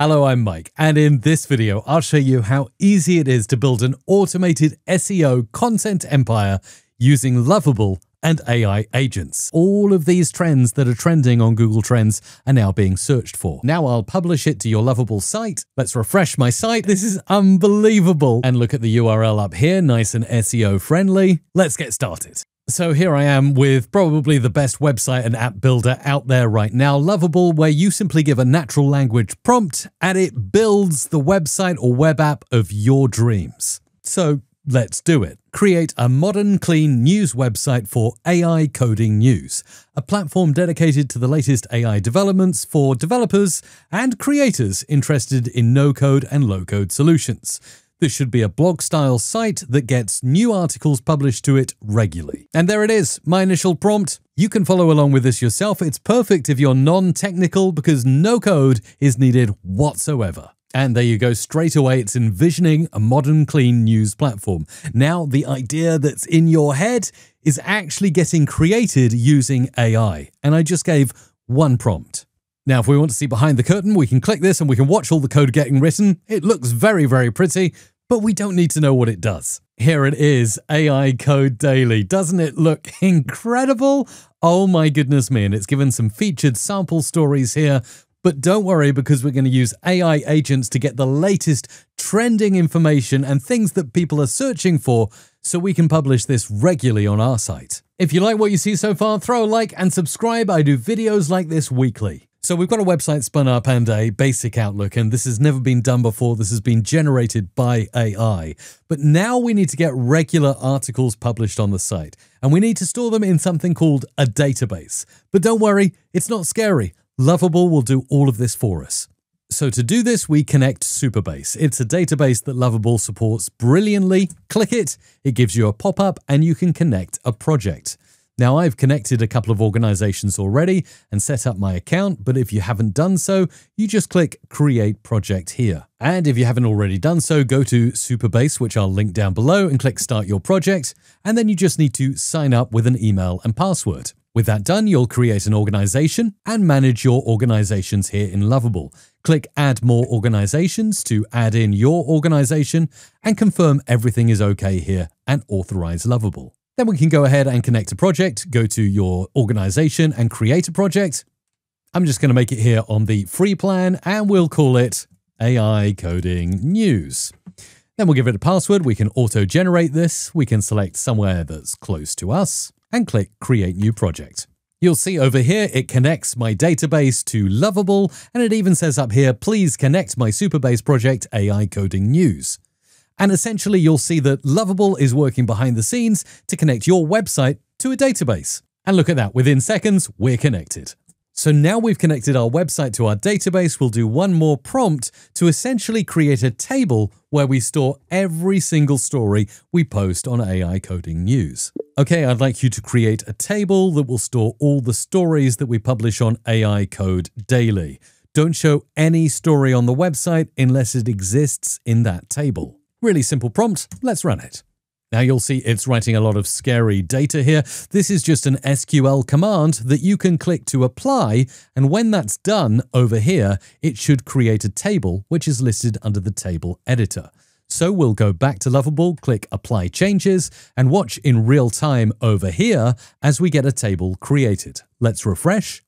Hello, I'm Mike, and in this video, I'll show you how easy it is to build an automated SEO content empire using Lovable and AI agents. All of these trends that are trending on Google Trends are now being searched for. Now I'll publish it to your Lovable site. Let's refresh my site. This is unbelievable. And look at the URL up here, nice and SEO friendly. Let's get started. So here I am with probably the best website and app builder out there right now, Lovable, where you simply give a natural language prompt and it builds the website or web app of your dreams. So let's do it. Create a modern, clean news website for AI Coding News, a platform dedicated to the latest AI developments for developers and creators interested in no-code and low-code solutions. This should be a blog style site that gets new articles published to it regularly. And there it is, my initial prompt. You can follow along with this yourself. It's perfect if you're non technical because no code is needed whatsoever. And there you go, straight away, it's envisioning a modern, clean news platform. Now, the idea that's in your head is actually getting created using AI. And I just gave one prompt. Now, if we want to see behind the curtain, we can click this and we can watch all the code getting written. It looks very, very pretty, but we don't need to know what it does. Here it is, AI Code Daily. Doesn't it look incredible? Oh my goodness me, and it's given some featured sample stories here. But don't worry because we're going to use AI agents to get the latest trending information and things that people are searching for so we can publish this regularly on our site. If you like what you see so far, throw a like and subscribe. I do videos like this weekly. So we've got a website spun up and a basic outlook, and this has never been done before. This has been generated by AI. But now we need to get regular articles published on the site, and we need to store them in something called a database. But don't worry, it's not scary. Lovable will do all of this for us. So to do this, we connect Supabase. It's a database that Lovable supports brilliantly. Click it, it gives you a pop-up, and you can connect a project. Now, I've connected a couple of organizations already and set up my account, but if you haven't done so, you just click Create Project here. And if you haven't already done so, go to Supabase, which I'll link down below, and click Start Your Project, and then you just need to sign up with an email and password. With that done, you'll create an organization and manage your organizations here in Lovable. Click Add More Organizations to add in your organization and confirm everything is okay here and authorize Lovable. Then we can go ahead and connect a project, go to your organization and create a project. I'm just going to make it here on the free plan and we'll call it AI Coding News. Then we'll give it a password. We can auto generate this. We can select somewhere that's close to us and click Create New Project. You'll see over here, it connects my database to Lovable, and it even says up here, please connect my Supabase project AI Coding News. And essentially, you'll see that Lovable is working behind the scenes to connect your website to a database. And look at that, within seconds, we're connected. So now we've connected our website to our database, we'll do one more prompt to essentially create a table where we store every single story we post on AI Coding News. Okay, I'd like you to create a table that will store all the stories that we publish on AI Code daily. Don't show any story on the website unless it exists in that table. Really simple prompt, let's run it. Now you'll see it's writing a lot of scary data here. This is just an SQL command that you can click to apply, and when that's done over here, it should create a table which is listed under the table editor. So we'll go back to Lovable, click Apply Changes, and watch in real time over here as we get a table created. Let's refresh.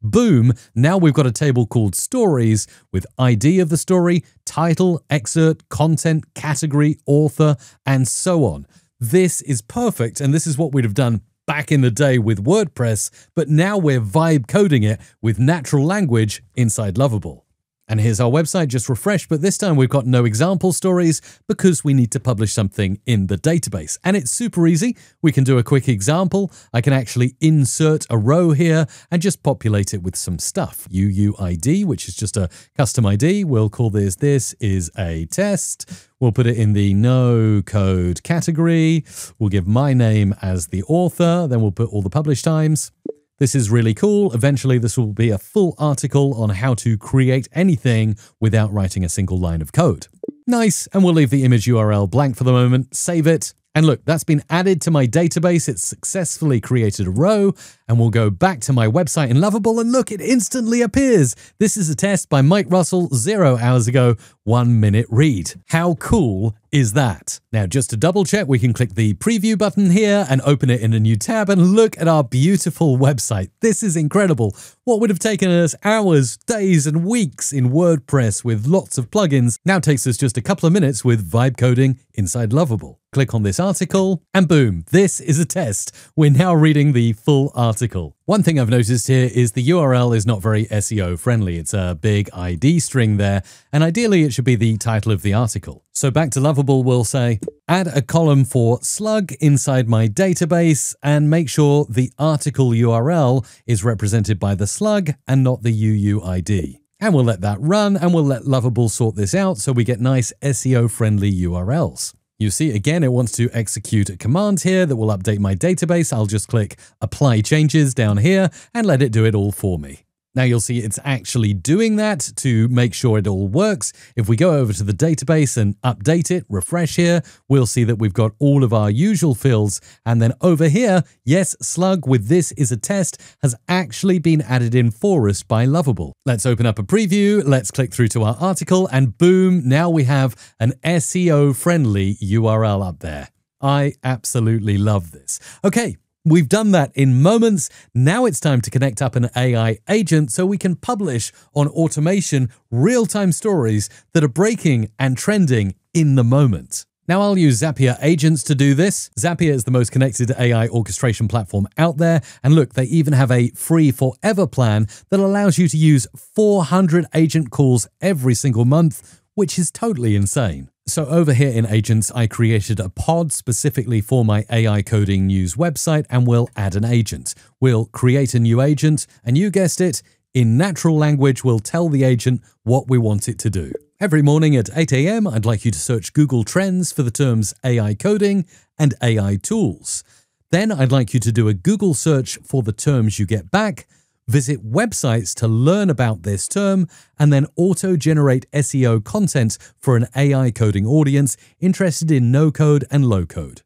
Boom, now we've got a table called Stories with ID of the story, title, excerpt, content, category, author, and so on. This is perfect, and this is what we'd have done back in the day with WordPress, but now we're vibe coding it with natural language inside Lovable. And here's our website just refreshed, but this time we've got no example stories because we need to publish something in the database. And it's super easy. We can do a quick example. I can actually insert a row here and just populate it with some stuff. UUID, which is just a custom ID. We'll call this, this is a test. We'll put it in the no code category. We'll give my name as the author. Then we'll put all the publish times. This is really cool. Eventually, this will be a full article on how to create anything without writing a single line of code. Nice, and we'll leave the image URL blank for the moment, save it, and look, that's been added to my database. It's successfully created a row, and we'll go back to my website in Lovable and look, it instantly appears. This is a test by Mike Russell zero hours ago, one minute read. How cool is that? Now, just to double check, we can click the preview button here and open it in a new tab and look at our beautiful website. This is incredible. What would have taken us hours, days, and weeks in WordPress with lots of plugins now takes us just a couple of minutes with vibe coding inside Lovable. Click on this article, and boom, this is a test. We're now reading the full article. One thing I've noticed here is the URL is not very SEO friendly. It's a big ID string there, and ideally it should be the title of the article. So back to Lovable, we'll say, add a column for slug inside my database and make sure the article URL is represented by the slug and not the UUID. And we'll let that run and we'll let Lovable sort this out so we get nice SEO friendly URLs. You see, again, it wants to execute a command here that will update my database. I'll just click apply changes down here and let it do it all for me. Now you'll see it's actually doing that to make sure it all works. If we go over to the database and update it, refresh here, we'll see that we've got all of our usual fields. And then over here, yes, Slug with this is a test has actually been added in for us by Lovable. Let's open up a preview. Let's click through to our article and boom, now we have an SEO friendly URL up there. I absolutely love this. Okay, We've done that in moments. Now it's time to connect up an AI agent so we can publish on automation real time stories that are breaking and trending in the moment. Now I'll use Zapier agents to do this. Zapier is the most connected AI orchestration platform out there. And look, they even have a free forever plan that allows you to use 400 agent calls every single month, which is totally insane. So over here in Agents, I created a pod specifically for my AI coding news website and we'll add an agent. We'll create a new agent and you guessed it, in natural language, we'll tell the agent what we want it to do. Every morning at 8 a.m., I'd like you to search Google Trends for the terms AI coding and AI tools. Then I'd like you to do a Google search for the terms you get back Visit websites to learn about this term and then auto generate SEO content for an AI coding audience interested in no code and low code.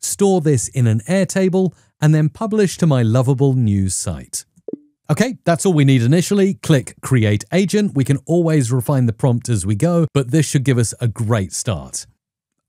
Store this in an Airtable and then publish to my lovable news site. Okay, that's all we need initially. Click Create Agent. We can always refine the prompt as we go, but this should give us a great start.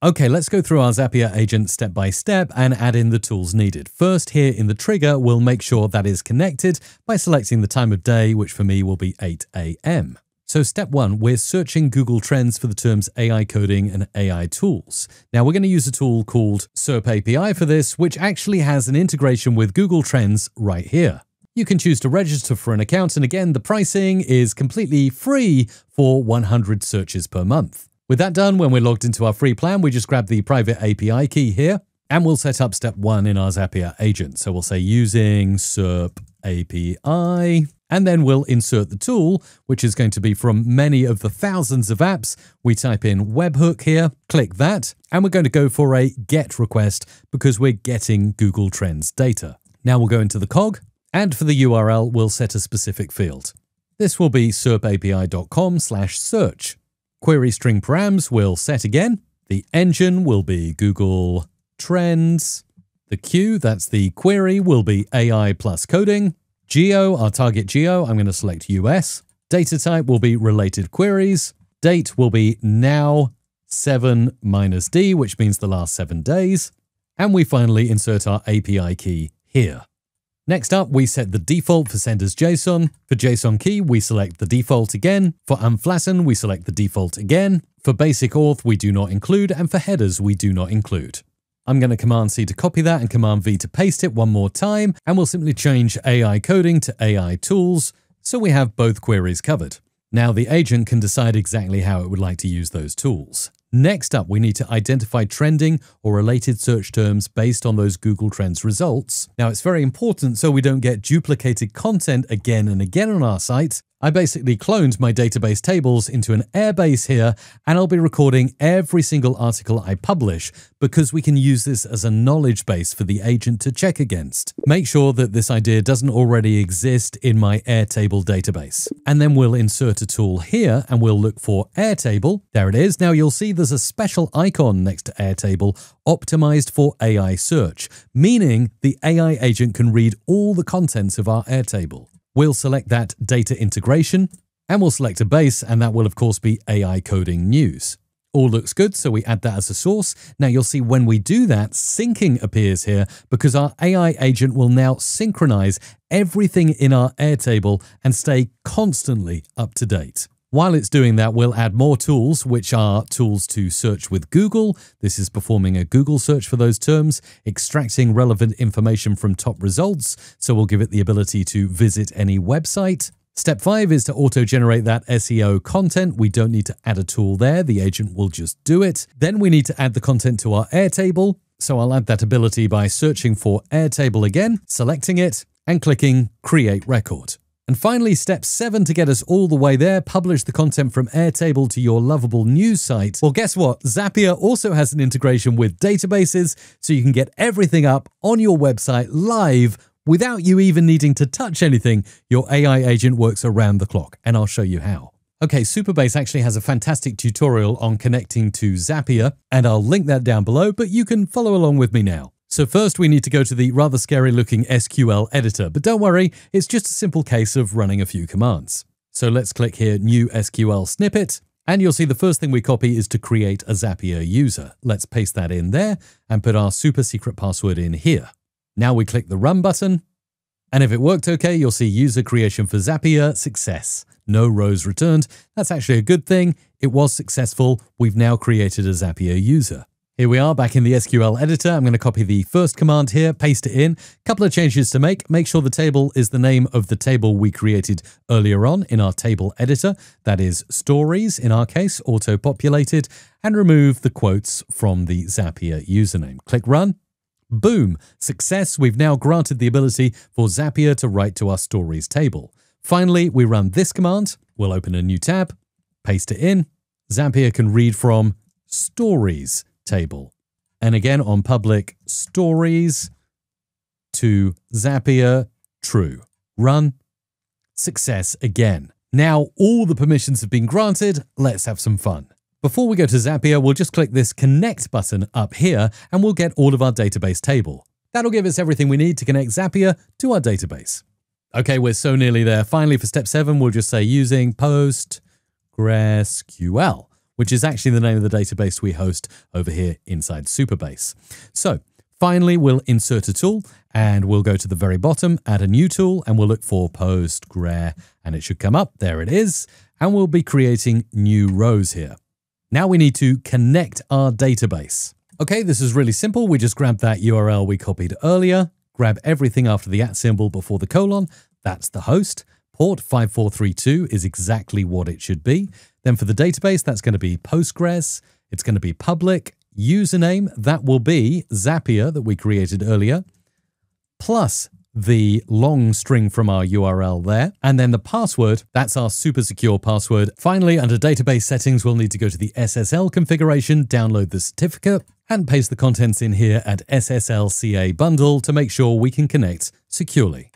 Okay, let's go through our Zapier agent step by step and add in the tools needed. First, here in the trigger, we'll make sure that is connected by selecting the time of day, which for me will be 8 a.m. So step one, we're searching Google Trends for the terms AI coding and AI tools. Now we're going to use a tool called SERP API for this, which actually has an integration with Google Trends right here. You can choose to register for an account, and again, the pricing is completely free for 100 searches per month. With that done, when we're logged into our free plan, we just grab the private API key here and we'll set up step one in our Zapier agent. So we'll say using SERP API, and then we'll insert the tool, which is going to be from many of the thousands of apps. We type in webhook here, click that, and we're going to go for a GET request because we're getting Google Trends data. Now we'll go into the cog, and for the URL, we'll set a specific field. This will be serpapi.com slash search. Query string params will set again. The engine will be Google Trends. The queue, that's the query, will be AI plus coding. Geo, our target geo, I'm going to select US. Data type will be related queries. Date will be now 7 minus D, which means the last seven days. And we finally insert our API key here. Next up, we set the default for senders JSON. For JSON key, we select the default again. For unflatten, we select the default again. For basic auth, we do not include, and for headers, we do not include. I'm going to Command C to copy that and Command V to paste it one more time, and we'll simply change AI coding to AI tools, so we have both queries covered. Now the agent can decide exactly how it would like to use those tools. Next up, we need to identify trending or related search terms based on those Google Trends results. Now, it's very important so we don't get duplicated content again and again on our site. I basically cloned my database tables into an Airbase here, and I'll be recording every single article I publish because we can use this as a knowledge base for the agent to check against. Make sure that this idea doesn't already exist in my Airtable database. And then we'll insert a tool here and we'll look for Airtable. There it is. Now you'll see there's a special icon next to Airtable optimized for AI search, meaning the AI agent can read all the contents of our Airtable. We'll select that data integration and we'll select a base and that will of course be AI coding news. All looks good, so we add that as a source. Now you'll see when we do that, syncing appears here because our AI agent will now synchronize everything in our Airtable and stay constantly up to date. While it's doing that, we'll add more tools, which are tools to search with Google. This is performing a Google search for those terms, extracting relevant information from top results. So we'll give it the ability to visit any website. Step five is to auto-generate that SEO content. We don't need to add a tool there. The agent will just do it. Then we need to add the content to our Airtable. So I'll add that ability by searching for Airtable again, selecting it, and clicking Create Record. And finally, step seven to get us all the way there, publish the content from Airtable to your lovable news site. Well, guess what? Zapier also has an integration with databases, so you can get everything up on your website live without you even needing to touch anything. Your AI agent works around the clock, and I'll show you how. Okay, Supabase actually has a fantastic tutorial on connecting to Zapier, and I'll link that down below, but you can follow along with me now. So first we need to go to the rather scary looking SQL editor, but don't worry, it's just a simple case of running a few commands. So let's click here, new SQL snippet, and you'll see the first thing we copy is to create a Zapier user. Let's paste that in there and put our super secret password in here. Now we click the run button, and if it worked okay, you'll see user creation for Zapier, success. No rows returned. That's actually a good thing. It was successful. We've now created a Zapier user. Here we are back in the SQL editor. I'm going to copy the first command here, paste it in. Couple of changes to make. Make sure the table is the name of the table we created earlier on in our table editor. That is stories, in our case, auto-populated, and remove the quotes from the Zapier username. Click run. Boom! Success! We've now granted the ability for Zapier to write to our stories table. Finally, we run this command. We'll open a new tab, paste it in. Zapier can read from stories table. And again on public stories to Zapier, true. Run, success again. Now all the permissions have been granted, let's have some fun. Before we go to Zapier, we'll just click this connect button up here and we'll get all of our database table. That'll give us everything we need to connect Zapier to our database. Okay, we're so nearly there. Finally, for step seven, we'll just say using PostgreSQL which is actually the name of the database we host over here inside Supabase. So finally, we'll insert a tool and we'll go to the very bottom, add a new tool, and we'll look for Postgre, and it should come up. There it is. And we'll be creating new rows here. Now we need to connect our database. Okay, this is really simple. We just grab that URL we copied earlier, grab everything after the at symbol before the colon. That's the host. Port 5432 is exactly what it should be. Then for the database, that's going to be Postgres. It's going to be public. Username, that will be Zapier that we created earlier, plus the long string from our URL there. And then the password, that's our super secure password. Finally, under database settings, we'll need to go to the SSL configuration, download the certificate, and paste the contents in here at SSLCA bundle to make sure we can connect securely.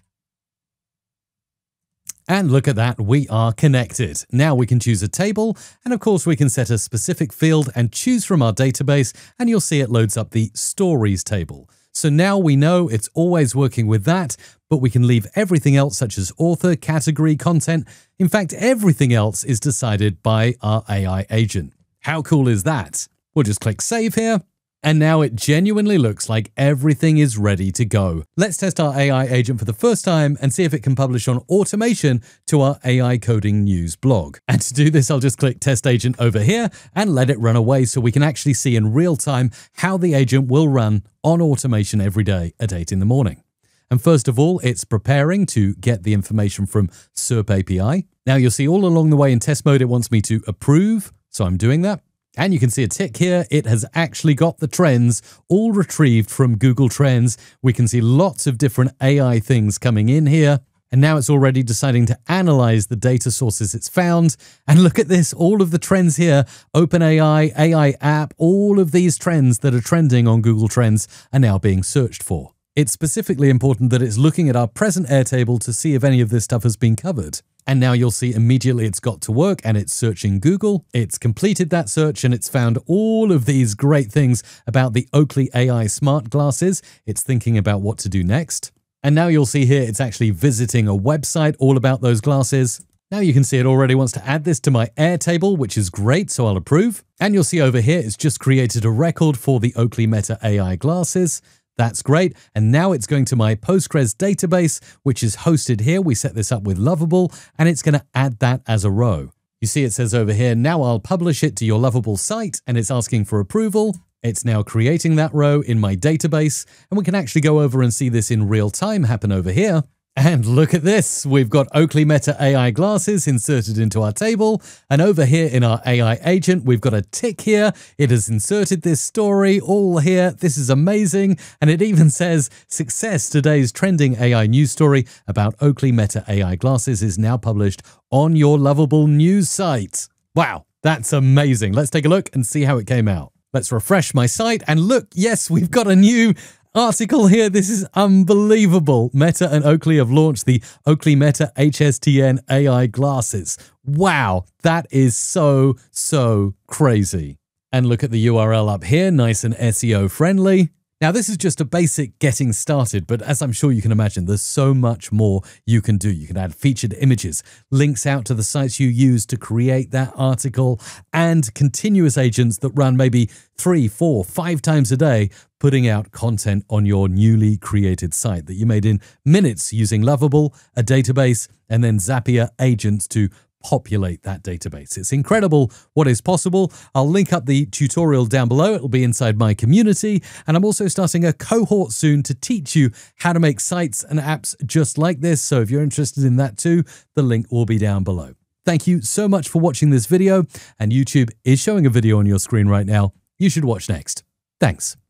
And look at that, we are connected. Now we can choose a table, and of course we can set a specific field and choose from our database, and you'll see it loads up the stories table. So now we know it's always working with that, but we can leave everything else such as author, category, content. In fact, everything else is decided by our AI agent. How cool is that? We'll just click save here, and now it genuinely looks like everything is ready to go. Let's test our AI agent for the first time and see if it can publish on automation to our AI coding news blog. And to do this, I'll just click test agent over here and let it run away so we can actually see in real time how the agent will run on automation every day at 8 in the morning. And first of all, it's preparing to get the information from SERP API. Now you'll see all along the way in test mode, it wants me to approve. So I'm doing that. And you can see a tick here. It has actually got the trends all retrieved from Google Trends. We can see lots of different AI things coming in here. And now it's already deciding to analyze the data sources it's found. And look at this, all of the trends here OpenAI, AI app, all of these trends that are trending on Google Trends are now being searched for. It's specifically important that it's looking at our present Airtable to see if any of this stuff has been covered. And now you'll see immediately it's got to work and it's searching Google. It's completed that search and it's found all of these great things about the Oakley AI smart glasses. It's thinking about what to do next. And now you'll see here it's actually visiting a website all about those glasses. Now you can see it already wants to add this to my Airtable, which is great, so I'll approve. And you'll see over here it's just created a record for the Oakley Meta AI glasses. That's great. And now it's going to my Postgres database, which is hosted here. We set this up with Lovable, and it's going to add that as a row. You see it says over here, now I'll publish it to your Lovable site, and it's asking for approval. It's now creating that row in my database, and we can actually go over and see this in real time happen over here. And look at this, we've got Oakley Meta AI glasses inserted into our table. And over here in our AI agent, we've got a tick here. It has inserted this story all here. This is amazing. And it even says, success, today's trending AI news story about Oakley Meta AI glasses is now published on your lovable news site. Wow, that's amazing. Let's take a look and see how it came out. Let's refresh my site and look, yes, we've got a new article here. This is unbelievable. Meta and Oakley have launched the Oakley Meta HSTN AI glasses. Wow, that is so, so crazy. And look at the URL up here, nice and SEO friendly. Now, this is just a basic getting started, but as I'm sure you can imagine, there's so much more you can do. You can add featured images, links out to the sites you use to create that article, and continuous agents that run maybe three, four, five times a day, putting out content on your newly created site that you made in minutes using Lovable, a database, and then Zapier agents to populate that database. It's incredible what is possible. I'll link up the tutorial down below. It'll be inside my community. And I'm also starting a cohort soon to teach you how to make sites and apps just like this. So if you're interested in that too, the link will be down below. Thank you so much for watching this video. And YouTube is showing a video on your screen right now. You should watch next. Thanks.